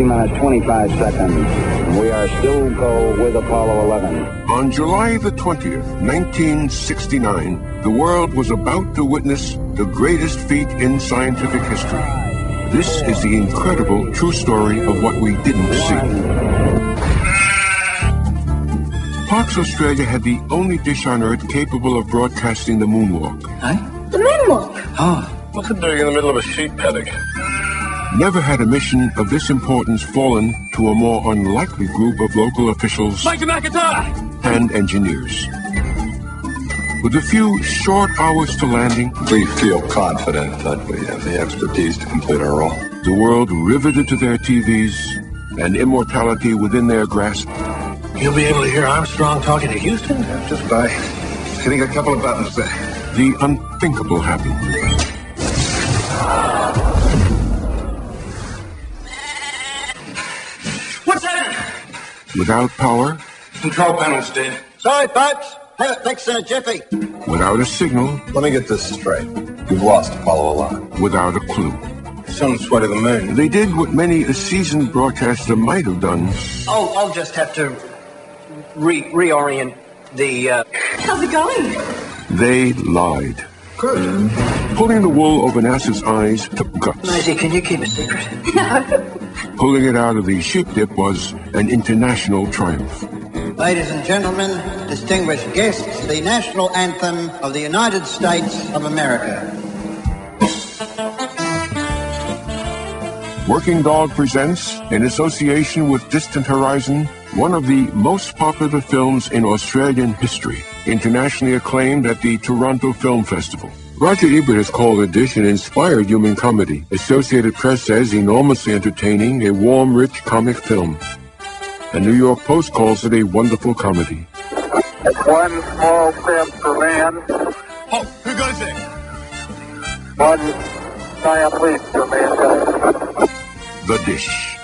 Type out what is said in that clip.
T minus 25 seconds. We are still go with Apollo 11. On July the 20th, 1969, the world was about to witness the greatest feat in scientific history. This is the incredible true story of what we didn't see. Parkes Australia had the only dish on Earth capable of broadcasting the moonwalk. Huh? The moonwalk. Oh. What's it doing in the middle of a sheep paddock? Never had a mission of this importance fallen to a more unlikely group of local officials Mike McIntyre! and engineers. With a few short hours to landing, We feel confident that we have the expertise to complete our role. the world riveted to their TVs and immortality within their grasp. You'll be able to hear Armstrong talking to Houston? Just by hitting a couple of buttons there. The unthinkable happened. Without power, Control panel's dead. Sorry, folks. Have it fixed in a jiffy. without a signal, Let me get this straight. You've lost Apollo 11. without a clue. Sun's sweat of the moon. They did what many a seasoned broadcaster might have done I'll, I'll just have to re- reorient the. Uh... How's it going? They lied. Good. Pulling the wool over NASA's eyes took guts. Maisie, can you keep a secret? Pulling it out of the ship dip was an international triumph. Ladies and gentlemen, distinguished guests, the national anthem of the United States of America. Working Dog presents, in association with Distant Horizon, one of the most popular films in Australian history, internationally acclaimed at the Toronto Film Festival. Roger Ebert has called the dish an inspired human comedy. Associated Press says enormously entertaining, a warm, rich comic film. The New York Post calls it a wonderful comedy. One small step for man, Oh, who goes there? one giant leap for mankind. The Dish.